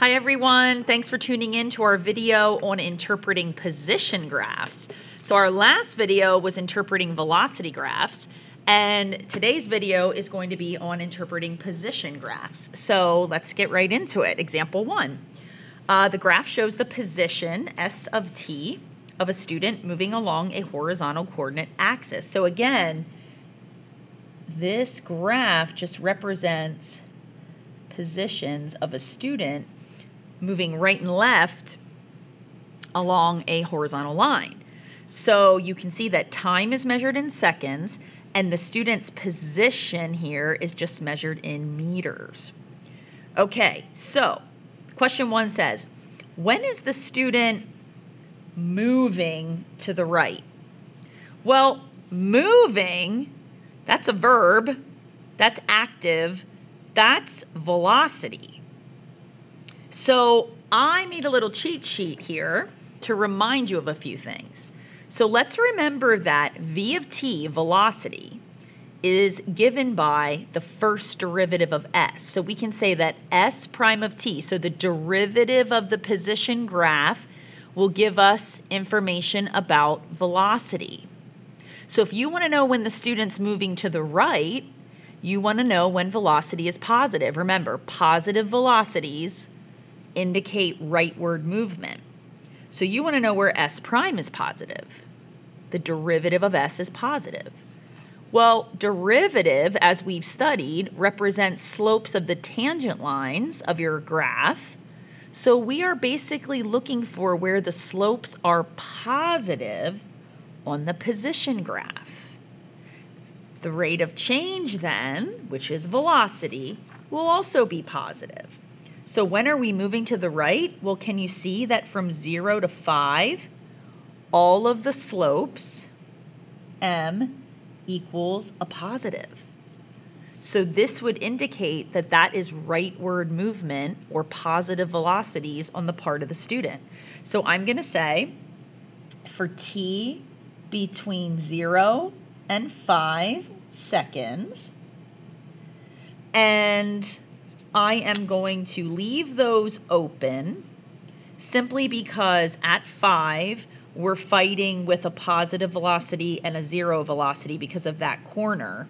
Hi everyone, thanks for tuning in to our video on interpreting position graphs. So our last video was interpreting velocity graphs and today's video is going to be on interpreting position graphs. So let's get right into it. Example one. Uh, the graph shows the position, S of t, of a student moving along a horizontal coordinate axis. So again, this graph just represents positions of a student moving right and left along a horizontal line. So you can see that time is measured in seconds and the student's position here is just measured in meters. Okay, so question one says, when is the student moving to the right? Well, moving, that's a verb, that's active, that's velocity. So I made a little cheat sheet here to remind you of a few things. So let's remember that v of t, velocity, is given by the first derivative of s. So we can say that s prime of t, so the derivative of the position graph, will give us information about velocity. So if you want to know when the student's moving to the right, you want to know when velocity is positive. Remember, positive velocities indicate rightward movement. So you want to know where s prime is positive. The derivative of s is positive. Well, derivative, as we've studied, represents slopes of the tangent lines of your graph. So we are basically looking for where the slopes are positive on the position graph. The rate of change then, which is velocity, will also be positive. So when are we moving to the right? Well, can you see that from 0 to 5, all of the slopes, m, equals a positive. So this would indicate that that is rightward movement or positive velocities on the part of the student. So I'm going to say for t between 0 and 5 seconds, and I am going to leave those open simply because at 5, we're fighting with a positive velocity and a zero velocity because of that corner.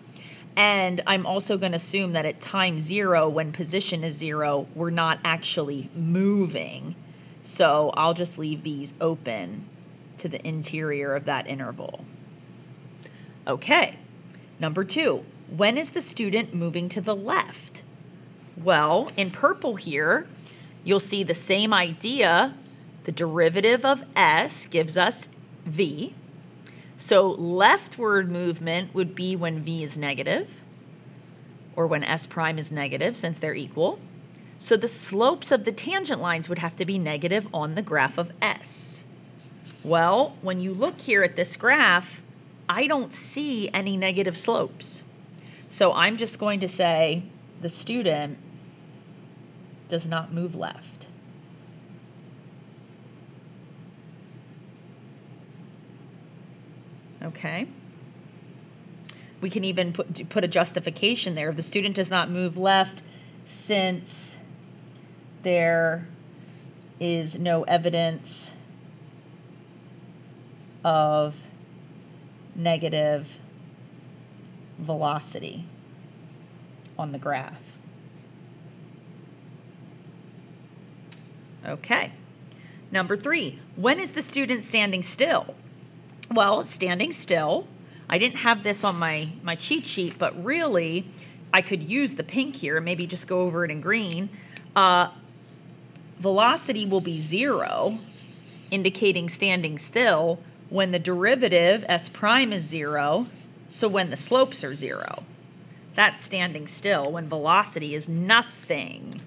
And I'm also going to assume that at time zero, when position is zero, we're not actually moving. So I'll just leave these open to the interior of that interval. Okay, number two, when is the student moving to the left? Well, in purple here, you'll see the same idea. The derivative of s gives us v. So leftward movement would be when v is negative, or when s prime is negative, since they're equal. So the slopes of the tangent lines would have to be negative on the graph of s. Well, when you look here at this graph, I don't see any negative slopes. So I'm just going to say the student does not move left. Okay. We can even put, put a justification there. If the student does not move left since there is no evidence of negative velocity on the graph. Okay. Number three, when is the student standing still? Well, standing still, I didn't have this on my, my cheat sheet, but really I could use the pink here and maybe just go over it in green. Uh, velocity will be zero, indicating standing still, when the derivative, s prime, is zero, so when the slopes are zero. That's standing still when velocity is nothing.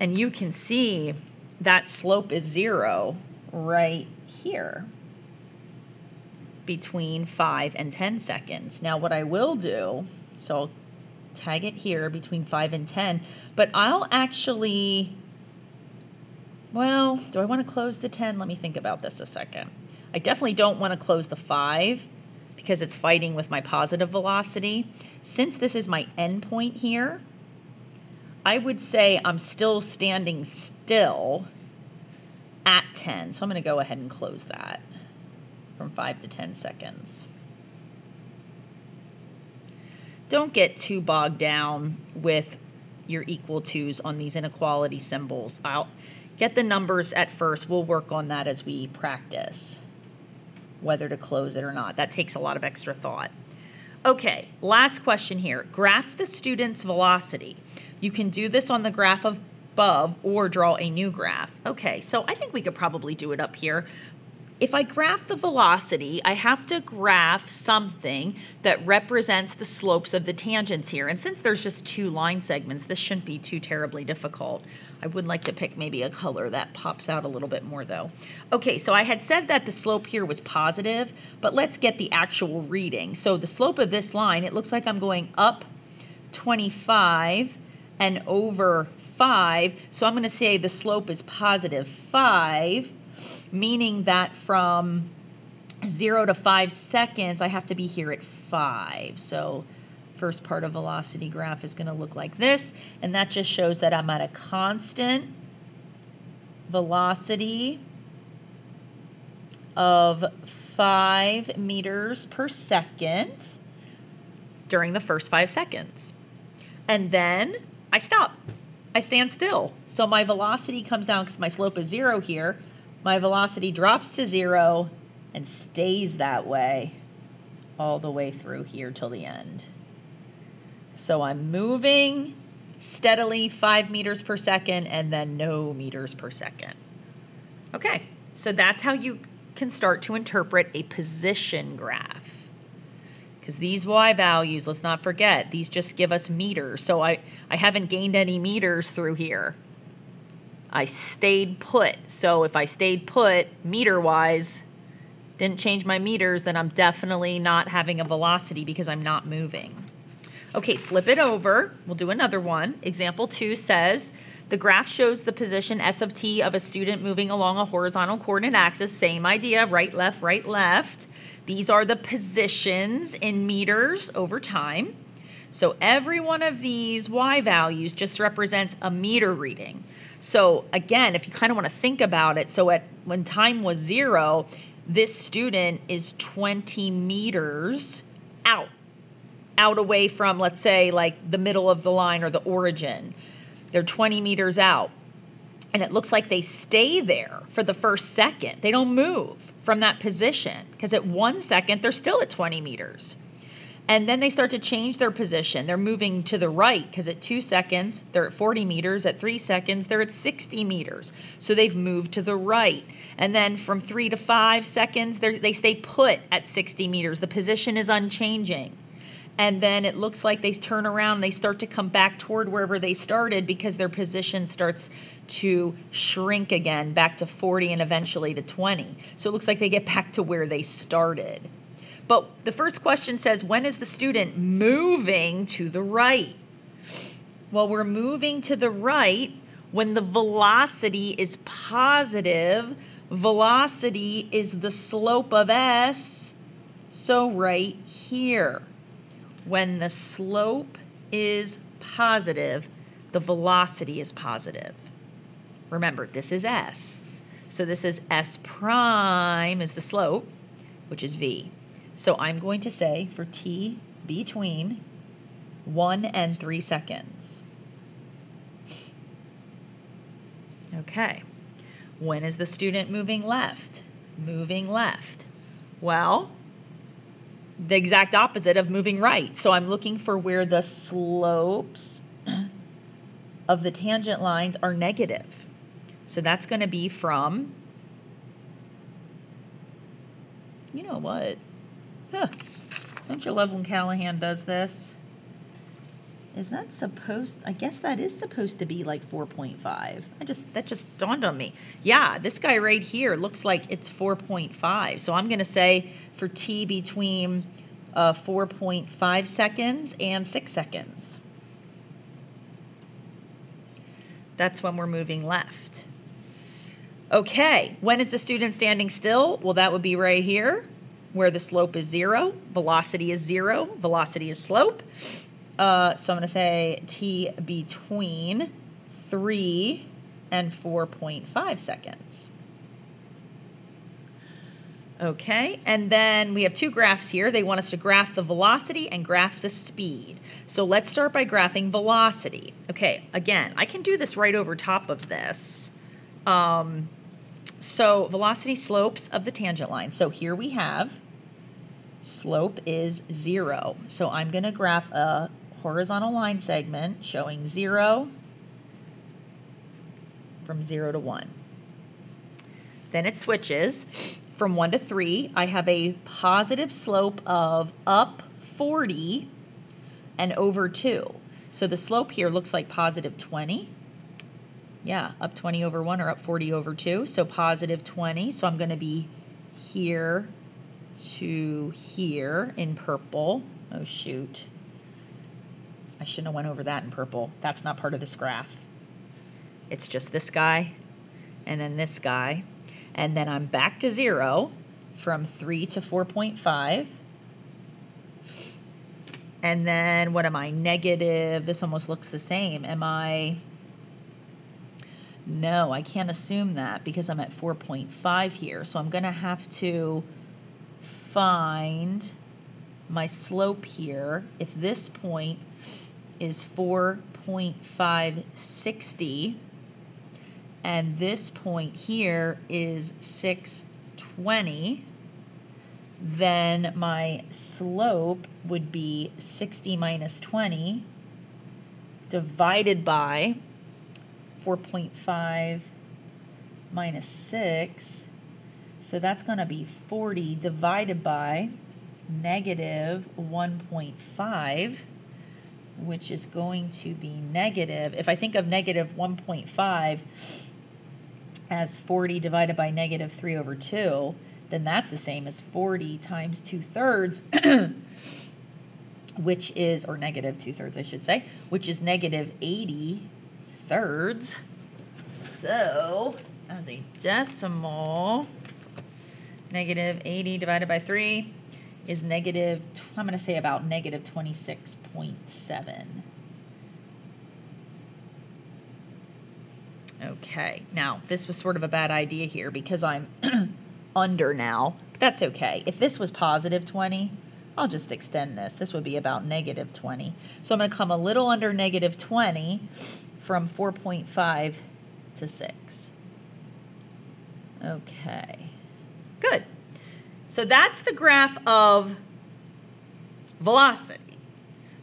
And you can see that slope is zero right here between 5 and 10 seconds. Now what I will do, so I'll tag it here between 5 and 10, but I'll actually, well, do I want to close the 10? Let me think about this a second. I definitely don't want to close the 5 because it's fighting with my positive velocity. Since this is my endpoint here, I would say I'm still standing still at 10. So I'm going to go ahead and close that from 5 to 10 seconds. Don't get too bogged down with your equal to's on these inequality symbols. I'll get the numbers at first. We'll work on that as we practice whether to close it or not. That takes a lot of extra thought. Okay, last question here. Graph the student's velocity. You can do this on the graph above or draw a new graph. Okay, so I think we could probably do it up here. If I graph the velocity, I have to graph something that represents the slopes of the tangents here. And since there's just two line segments, this shouldn't be too terribly difficult. I would like to pick maybe a color that pops out a little bit more though. Okay, so I had said that the slope here was positive, but let's get the actual reading. So the slope of this line, it looks like I'm going up 25 and over 5. So I'm going to say the slope is positive 5 meaning that from 0 to 5 seconds, I have to be here at 5. So first part of velocity graph is going to look like this, and that just shows that I'm at a constant velocity of 5 meters per second during the first 5 seconds. And then I stop. I stand still. So my velocity comes down because my slope is 0 here my velocity drops to zero and stays that way all the way through here till the end. So I'm moving steadily five meters per second and then no meters per second. Okay, so that's how you can start to interpret a position graph. Because these y values, let's not forget, these just give us meters. So I, I haven't gained any meters through here. I stayed put. So if I stayed put meter wise, didn't change my meters, then I'm definitely not having a velocity because I'm not moving. Okay, flip it over. We'll do another one. Example two says, the graph shows the position S of t of a student moving along a horizontal coordinate axis. Same idea, right, left, right, left. These are the positions in meters over time. So every one of these y values just represents a meter reading. So again, if you kind of want to think about it, so at when time was zero, this student is 20 meters out, out away from, let's say, like the middle of the line or the origin. They're 20 meters out. And it looks like they stay there for the first second. They don't move from that position because at one second, they're still at 20 meters. And then they start to change their position. They're moving to the right because at two seconds, they're at 40 meters. At three seconds, they're at 60 meters. So they've moved to the right. And then from three to five seconds, they stay put at 60 meters. The position is unchanging. And then it looks like they turn around, they start to come back toward wherever they started because their position starts to shrink again back to 40 and eventually to 20. So it looks like they get back to where they started. But the first question says, when is the student moving to the right? Well, we're moving to the right when the velocity is positive. Velocity is the slope of S, so right here. When the slope is positive, the velocity is positive. Remember, this is S. So this is S prime is the slope, which is V. So I'm going to say for t between 1 and 3 seconds. Okay. When is the student moving left? Moving left. Well, the exact opposite of moving right. So I'm looking for where the slopes of the tangent lines are negative. So that's going to be from, you know what? Huh. Don't you love when Callahan does this? Is that supposed, I guess that is supposed to be like 4.5. I just, that just dawned on me. Yeah, this guy right here looks like it's 4.5. So I'm going to say for t between uh, 4.5 seconds and 6 seconds. That's when we're moving left. Okay, when is the student standing still? Well, that would be right here where the slope is zero, velocity is zero, velocity is slope. Uh, so I'm going to say t between 3 and 4.5 seconds. Okay, and then we have two graphs here. They want us to graph the velocity and graph the speed. So let's start by graphing velocity. Okay, again, I can do this right over top of this. Um, so velocity slopes of the tangent line. So here we have slope is zero. So I'm going to graph a horizontal line segment showing zero from zero to one. Then it switches from 1 to 3, I have a positive slope of up 40 and over 2. So the slope here looks like positive 20. Yeah, up 20 over 1 or up 40 over 2. So positive 20. So I'm going to be here to here in purple. Oh, shoot. I shouldn't have went over that in purple. That's not part of this graph. It's just this guy and then this guy and then I'm back to zero from 3 to 4.5. And then what am I? Negative. This almost looks the same. Am I? No, I can't assume that because I'm at 4.5 here. So I'm going to have to find my slope here. If this point is 4.560, and this point here is 620, then my slope would be 60 minus 20 divided by 4.5 minus 6. So that's going to be 40 divided by negative 1.5 which is going to be negative. If I think of negative 1.5 as 40 divided by negative 3 over 2, then that's the same as 40 times 2 thirds, which is, or negative 2 thirds, I should say, which is negative 80 thirds. So, as a decimal, negative 80 divided by 3 is negative, I'm going to say about negative 26.7. Okay, now this was sort of a bad idea here because I'm under now. That's okay. If this was positive 20, I'll just extend this. This would be about negative 20. So I'm going to come a little under negative 20 from 4.5 to 6. Okay, good. So that's the graph of velocity.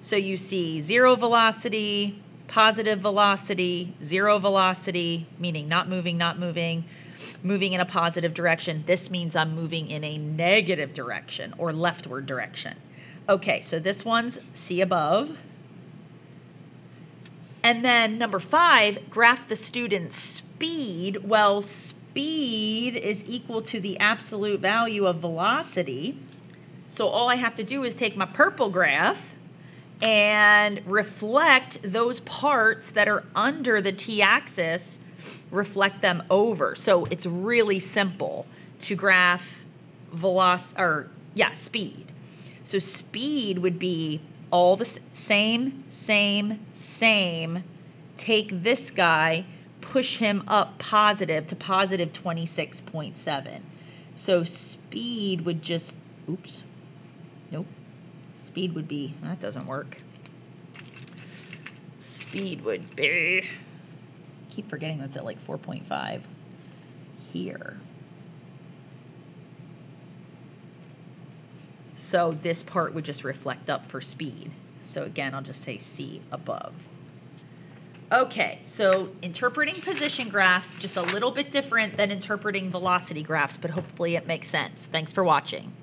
So you see zero velocity, positive velocity, zero velocity, meaning not moving, not moving, moving in a positive direction. This means I'm moving in a negative direction or leftward direction. Okay, so this one's see above. And then number five, graph the student's speed. Well, speed is equal to the absolute value of velocity. So all I have to do is take my purple graph and reflect those parts that are under the t-axis, reflect them over. So it's really simple to graph velocity, or yeah, speed. So speed would be all the same, same, same. Take this guy, push him up positive to positive 26.7. So speed would just, oops, nope speed would be, that doesn't work. Speed would be, keep forgetting that's at like 4.5 here. So this part would just reflect up for speed. So again, I'll just say see above. Okay, so interpreting position graphs, just a little bit different than interpreting velocity graphs, but hopefully it makes sense. Thanks for watching.